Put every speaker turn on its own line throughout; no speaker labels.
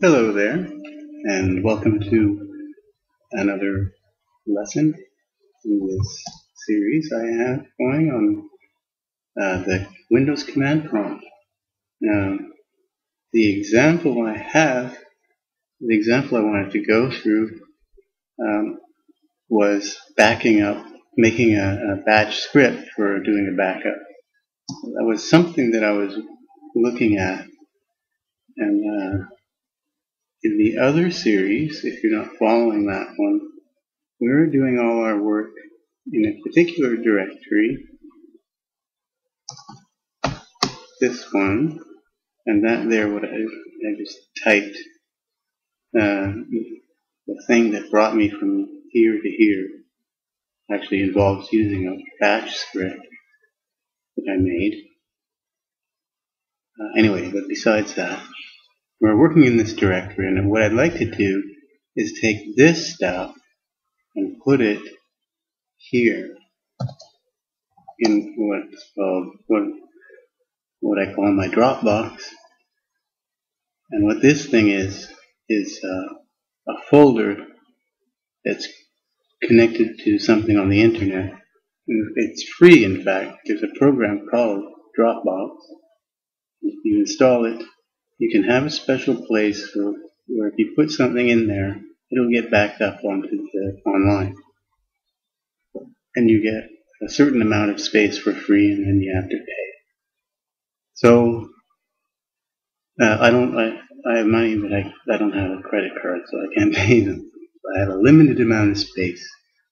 Hello there, and welcome to another lesson in this series I have going on uh, the Windows command prompt. Now, the example I have, the example I wanted to go through um, was backing up, making a, a batch script for doing a backup. That was something that I was looking at, and uh, in the other series, if you're not following that one, we're doing all our work in a particular directory, this one, and that there, what I, I just typed, uh, the thing that brought me from here to here actually involves using a batch script that I made. Uh, anyway, but besides that, we're working in this directory, and what I'd like to do is take this stuff and put it here in what's called what what I call my Dropbox. And what this thing is is uh, a folder that's connected to something on the internet. It's free, in fact. There's a program called Dropbox. You install it, you can have a special place for, where if you put something in there, it'll get backed up onto the online. And you get a certain amount of space for free and then you have to pay. So, uh, I don't, I, I have money, but I, I don't have a credit card, so I can't pay them. I have a limited amount of space.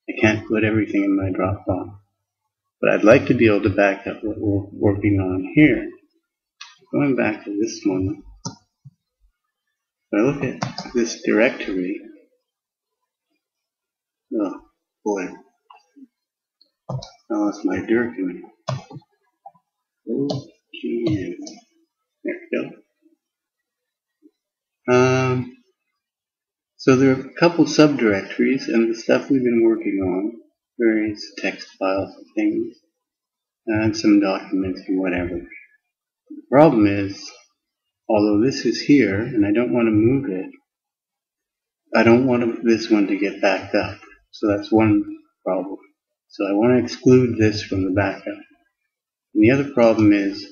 I can't put everything in my Dropbox. But I'd like to be able to back up what we're working on here. Going back to this one, I look at this directory, oh boy, I lost my directory. OGM. There we go. Um, so there are a couple subdirectories and the stuff we've been working on, various text files and things, and some documents and whatever. The problem is although this is here and I don't want to move it, I don't want this one to get backed up. So that's one problem. So I want to exclude this from the backup. And the other problem is,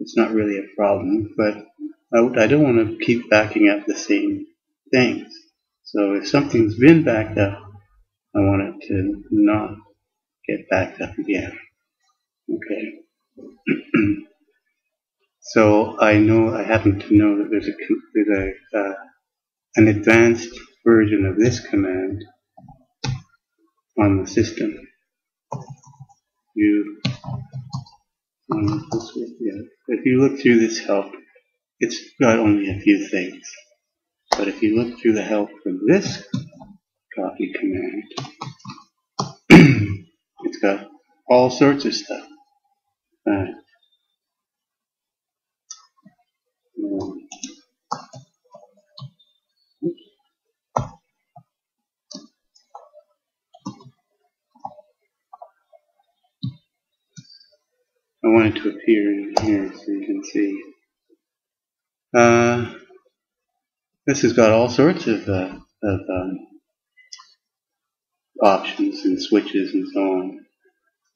it's not really a problem, but I, don't want to keep backing up the same things. So if something's been backed up, I want it to not get backed up again. Okay. So I know, I happen to know that there's a, there's a uh, an advanced version of this command on the system. You, um, yeah. if you look through this help, it's got only a few things. But if you look through the help for this copy command, it's got all sorts of stuff. Uh, to appear in here so you can see. Uh, this has got all sorts of, uh, of um, options and switches and so on.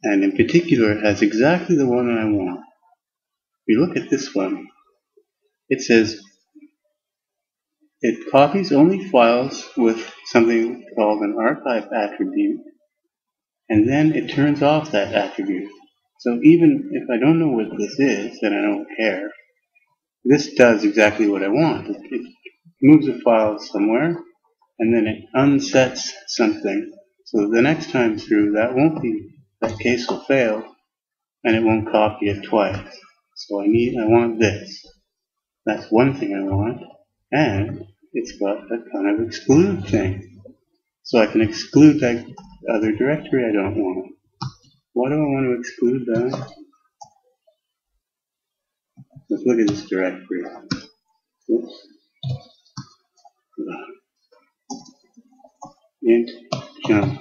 And in particular, it has exactly the one I want. If you look at this one, it says it copies only files with something called an archive attribute, and then it turns off that attribute. So even if I don't know what this is, and I don't care, this does exactly what I want. It, it moves a file somewhere, and then it unsets something. So the next time through, that won't be, that case will fail, and it won't copy it twice. So I need, I want this. That's one thing I want. And it's got a kind of exclude thing. So I can exclude that other directory I don't want. Why do I want to exclude that? Let's look at this directory. Oops. Int jump.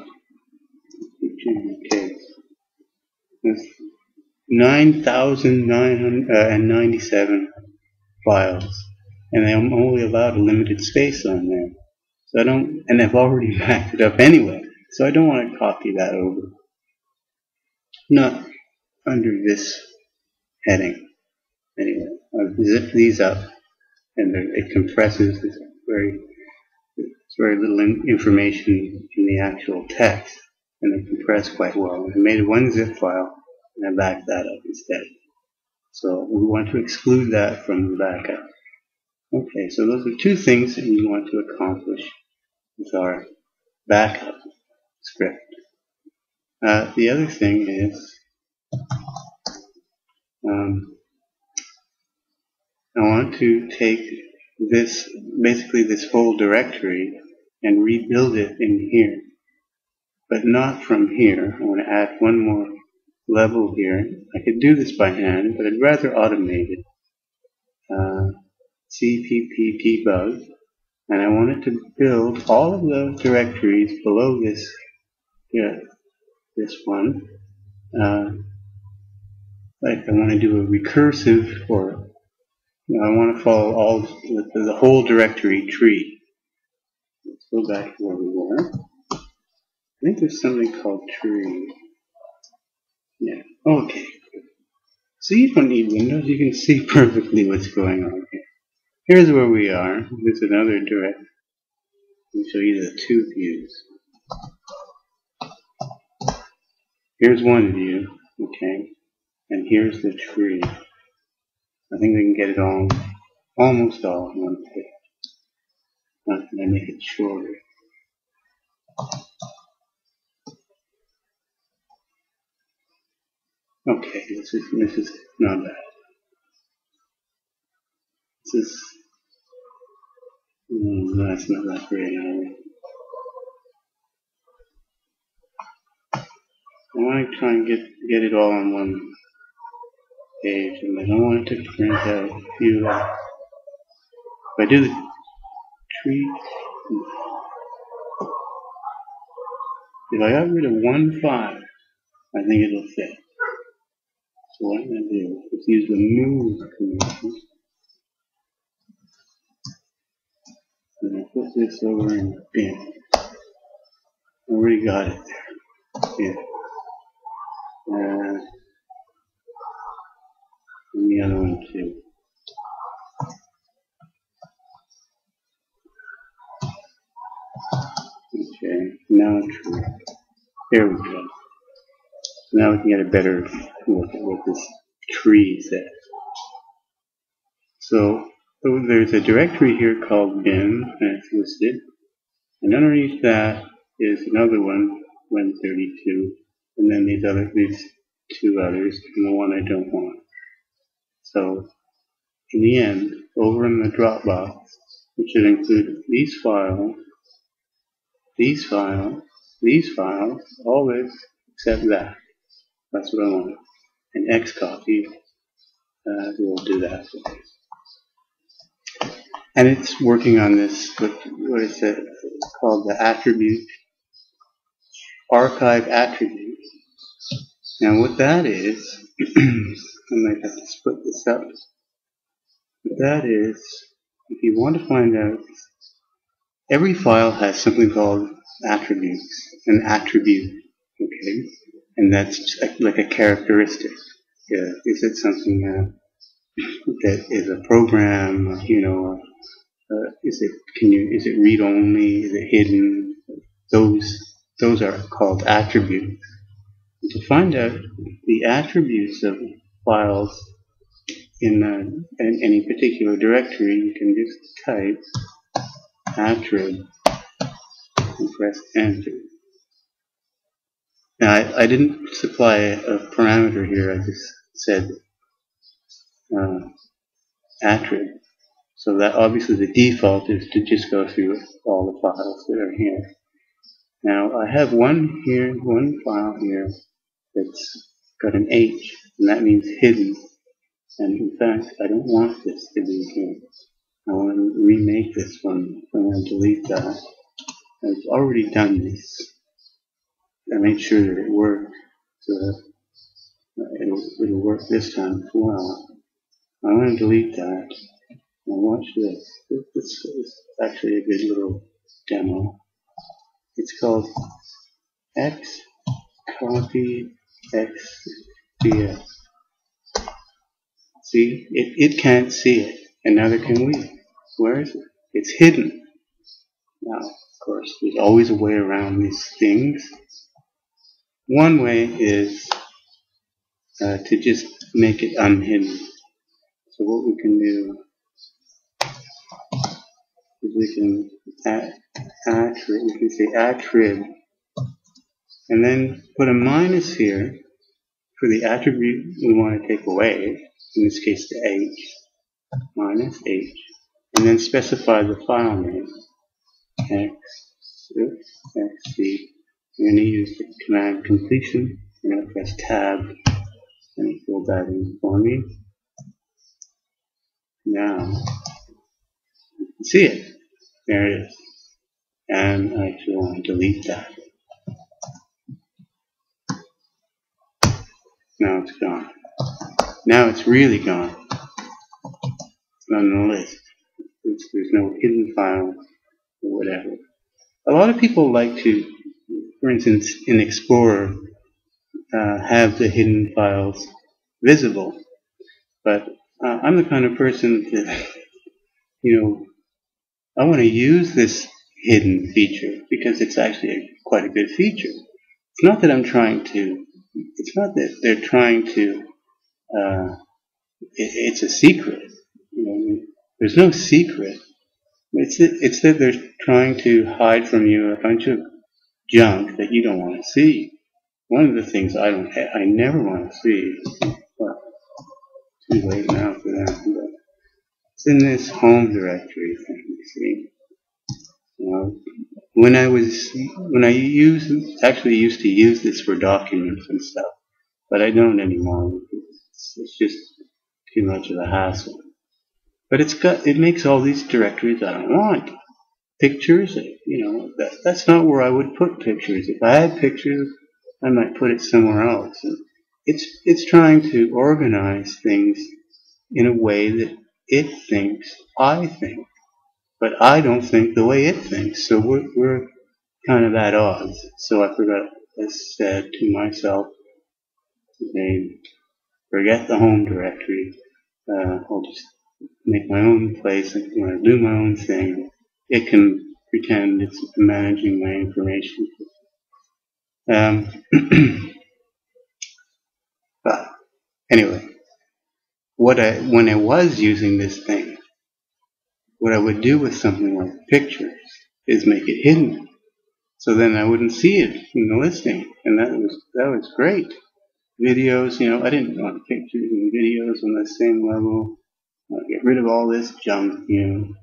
Okay. That's 9,997 uh, files. and I'm only allowed a limited space on there. So I don't, and I've already backed it up anyway, so I don't want to copy that over. Not under this heading. Anyway, I'll zip these up, and it compresses. It's very, it's very little in information in the actual text, and they compress quite well. I made one zip file, and I backed that up instead. So we want to exclude that from the backup. Okay, so those are two things that we want to accomplish with our backup script. Uh, the other thing is um, I want to take this, basically this whole directory and rebuild it in here. But not from here. I want to add one more level here. I could do this by hand, but I'd rather automate it. Uh, cpp debug. And I wanted to build all of those directories below this, yeah, this one. Uh, like I want to do a recursive or you know, I want to follow all the, the whole directory tree. Let's go back to where we were. I think there's something called tree. Yeah. Okay. So you don't need windows. You can see perfectly what's going on here. Here's where we are. There's another direct. Let me show you the two views. Here's one view. Okay. And here's the tree. I think we can get it all, almost all in one page. Not going make it shorter. Okay, this is this is not bad. This is mm, that's not that great. Want to try and get get it all on one page, and I don't want to print out a few. Uh, if I do the tree, if I got rid of one file, I think it'll fit. So what I'm to do is use the move command. And I put this over in bin. Already got it there. Yeah. Uh, and the other one too. Okay, now true. There we go. Now we can get a better look at what this tree says. So, so there's a directory here called bin, and it's listed. And underneath that is another one, 132, and then these other these two others, and the one I don't want. So in the end, over in the Dropbox, it should include these files, these files, these files, all this except that. That's what I want. And Xcopy uh, will do that for me. And it's working on this, what, what is it called, the attribute, archive attribute. Now what that is, I might have to split this up. That is, if you want to find out, every file has something called attributes, an attribute, okay? And that's like a characteristic. Yeah, is it something uh, that is a program, you know, uh, is it, can you, is it read only, is it hidden? Those, those are called attributes. And to find out the attributes of files in, uh, in any particular directory, you can just type attrib and press enter. Now, I, I didn't supply a parameter here, I just said uh, attrib. So that obviously the default is to just go through all the files that are here. Now I have one here, one file here that's got an H and that means hidden. And in fact, I don't want this to be here. I want to remake this one. I'm going to delete that. I've already done this. I made sure that it worked so that it'll, it'll work this time as well. I want to delete that. Now watch this. This is actually a good little demo. It's called X copy XDS. See, it, it can't see it, and neither can we. Where is it? It's hidden. Now, of course, there's always a way around these things. One way is uh, to just make it unhidden. So what we can do is we can add, attrib, we can say attrib, and then put a minus here for the attribute we want to take away, in this case the h, minus h, and then specify the file name, x, oops, xc. We're going to use the command completion. I'm going to press tab and fill that in for me. Now, you can see it. There it is. And I actually want to delete that. Now it's gone. Now it's really gone. It's on the list. It's, there's no hidden files or whatever. A lot of people like to, for instance, in Explorer, uh, have the hidden files visible. But uh, I'm the kind of person that, you know, I want to use this hidden feature because it's actually a, quite a good feature. It's not that I'm trying to, it's not that they're trying to, uh, it, it's a secret. You know, there's no secret. It's, it's that they're trying to hide from you a bunch of junk that you don't want to see. One of the things I don't, I never want to see. Well, too late now for that. But it's in this home directory thing. You see, you know, when I was when I used actually used to use this for documents and stuff, but I don't anymore. It's, it's just too much of a hassle. But it's got it makes all these directories I don't want. Pictures, you know, that, that's not where I would put pictures. If I had pictures, I might put it somewhere else. And it's it's trying to organize things in a way that it thinks I think, but I don't think the way it thinks. So we're we're kind of at odds. So I forgot. I said to myself, "Okay, forget the home directory. Uh, I'll just make my own place I do my own thing, it can pretend it's managing my information. Um, but anyway, what I when I was using this thing, what I would do with something like pictures is make it hidden, so then I wouldn't see it in the listing, and that was that was great. Videos, you know, I didn't want pictures and videos on the same level uh, get rid of all this junk, you know,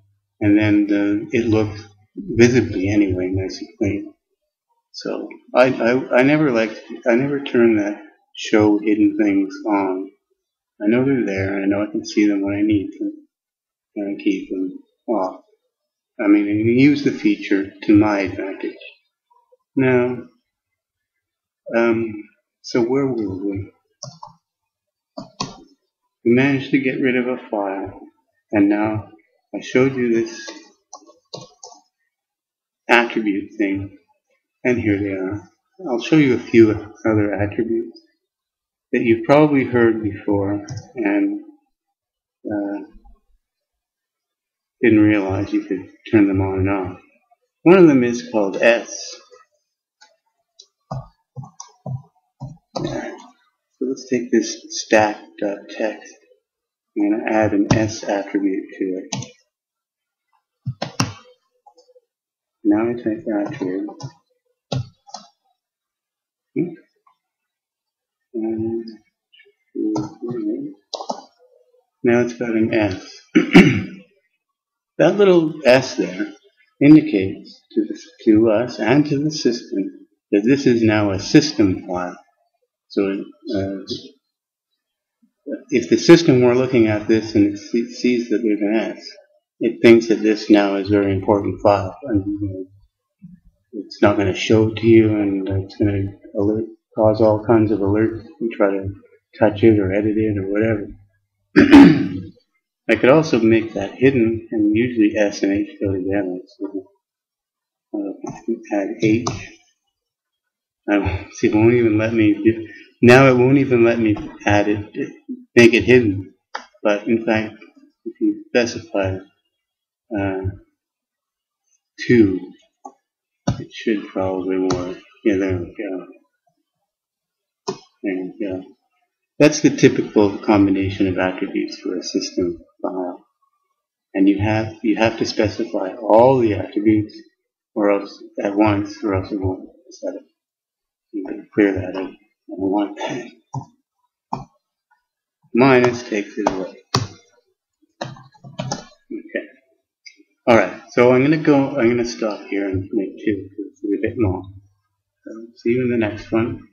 and then the, it looked visibly anyway nice and clean. So I, I, I never liked, I never turn that show hidden things on. I know they're there, and I know I can see them when I need them, and keep them off. I mean, use the feature to my advantage. Now, um, so where were we? We managed to get rid of a file and now I showed you this attribute thing and here they are. I'll show you a few other attributes that you've probably heard before and uh, didn't realize you could turn them on and off. One of them is called S. So let's take this stack.text. I'm going to add an S attribute to it. Now I type attribute. Hmm. And now it's got an S. that little S there indicates to, the, to us and to the system that this is now a system file. So uh, if the system were looking at this and it sees that there's an S, it thinks that this now is a very important file. And it's not going to show it to you and it's going to alert, cause all kinds of alerts. You try to touch it or edit it or whatever. I could also make that hidden, and usually S and H go together. So uh, add H. I, see, it won't even let me do, now it won't even let me add it, make it hidden. But in fact, if you specify uh, 2, it should probably work. Yeah, there we go. There we go. That's the typical combination of attributes for a system. And you have you have to specify all the attributes or else at once or else it won't set it. You can clear that out. I want that. Minus takes it away. Okay. Alright, so I'm gonna go I'm gonna stop here and make two because it's a bit long. So see you in the next one.